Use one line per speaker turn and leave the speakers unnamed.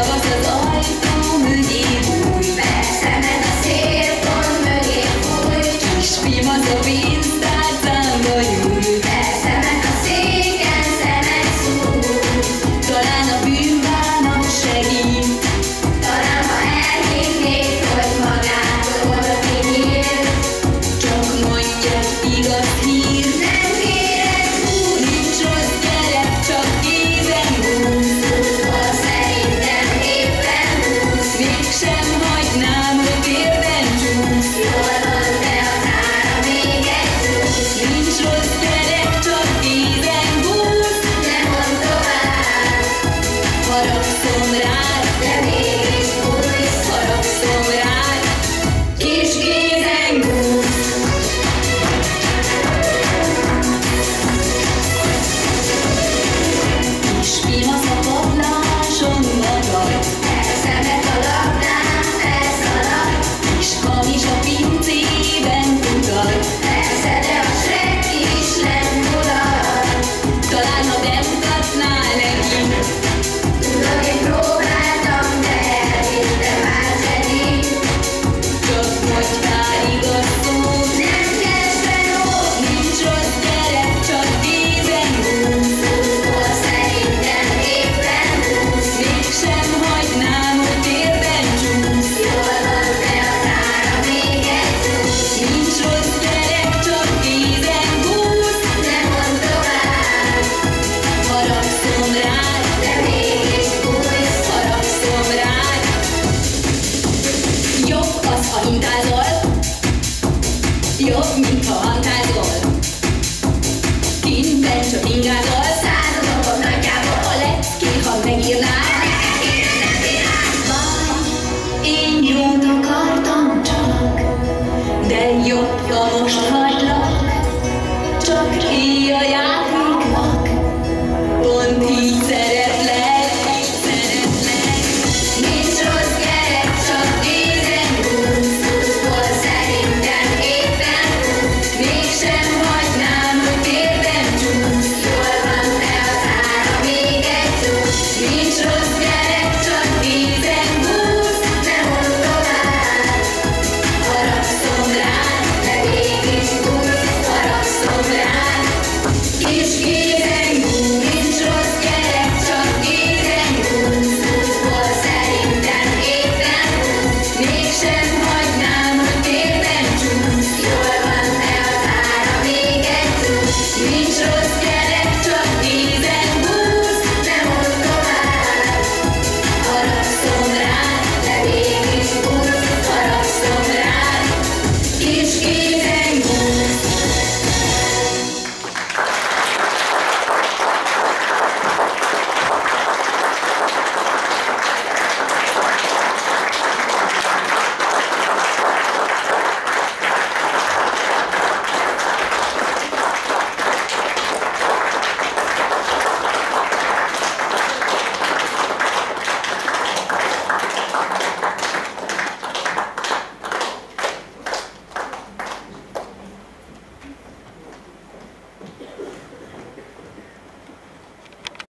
I Para você, dói como you? sombrar de
mí.
应该 Krishna.